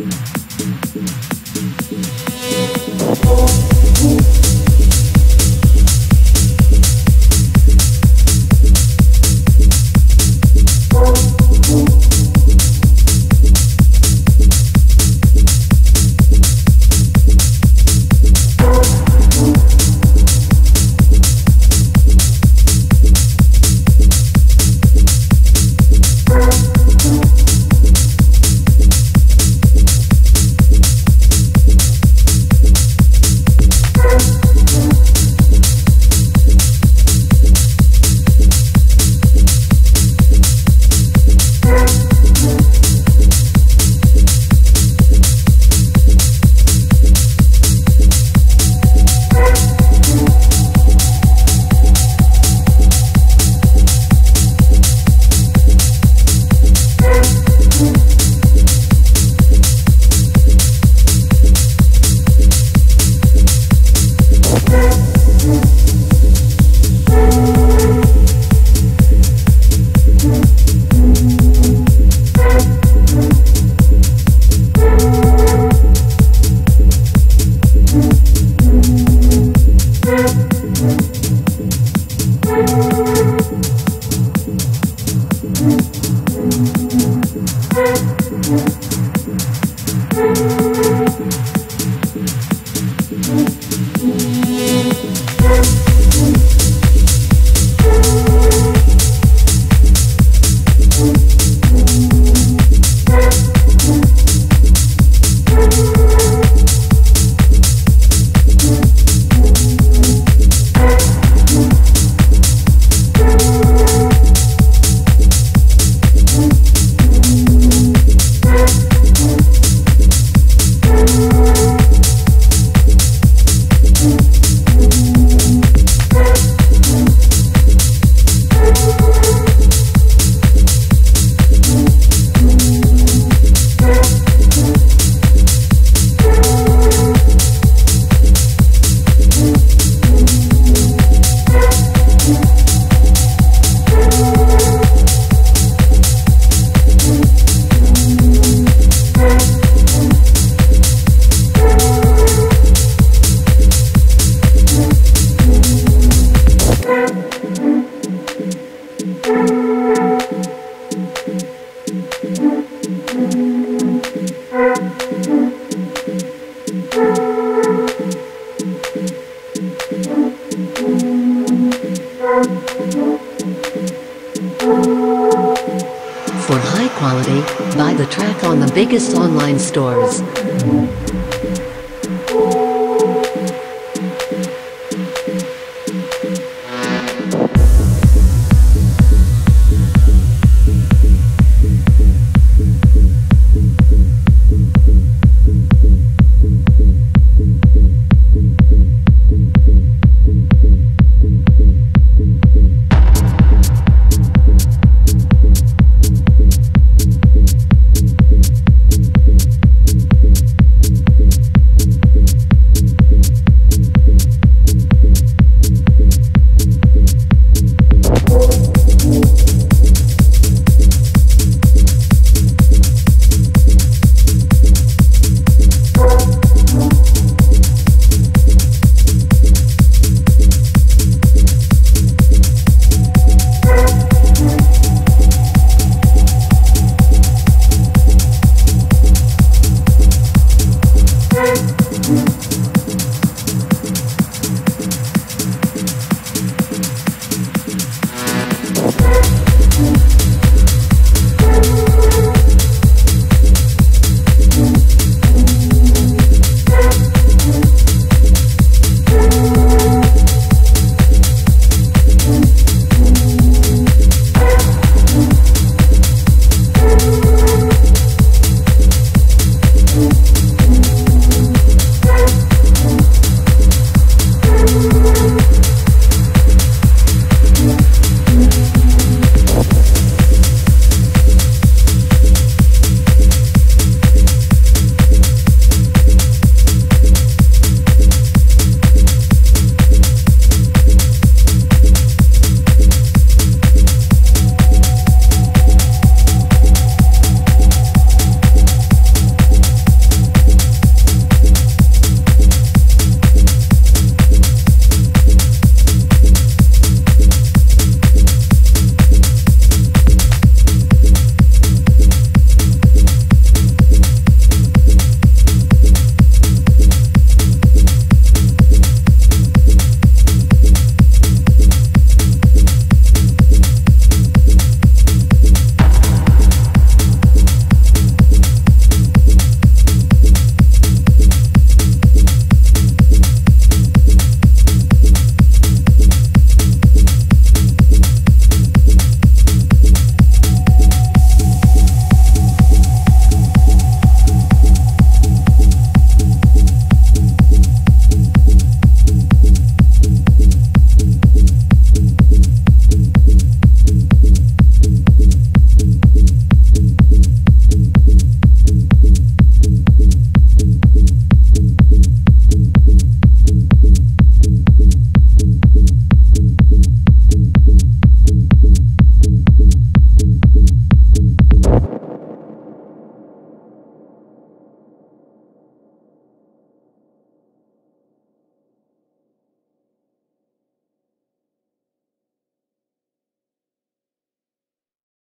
Thank you. track on the biggest online stores.